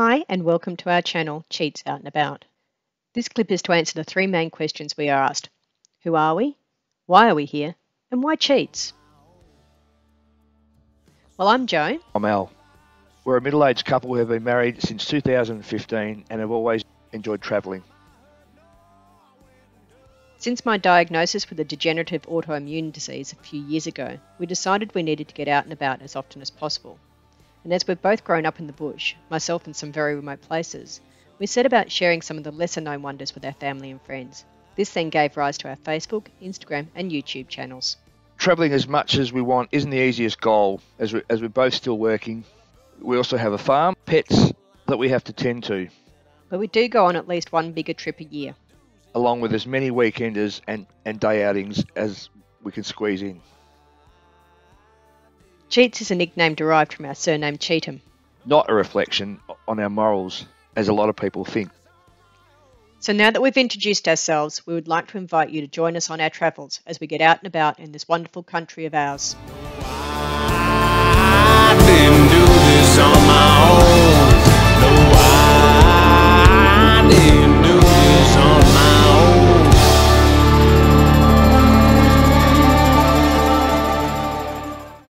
Hi, and welcome to our channel, Cheets Out and About. This clip is to answer the three main questions we are asked Who are we? Why are we here? And why Cheets? Well, I'm Joe. I'm Al. We're a middle aged couple who have been married since 2015 and have always enjoyed travelling. Since my diagnosis with a degenerative autoimmune disease a few years ago, we decided we needed to get out and about as often as possible. And as we've both grown up in the bush, myself in some very remote places, we set about sharing some of the lesser known wonders with our family and friends. This then gave rise to our Facebook, Instagram, and YouTube channels. Travelling as much as we want isn't the easiest goal, as, we, as we're both still working. We also have a farm, pets that we have to tend to, But we do go on at least one bigger trip a year. along with as many weekenders and, and day outings as we can squeeze in. Cheets is a nickname derived from our surname Cheetham. Not a reflection on our morals, as a lot of people think. So now that we've introduced ourselves, we would like to invite you to join us on our travels as we get out and about in this wonderful country of ours.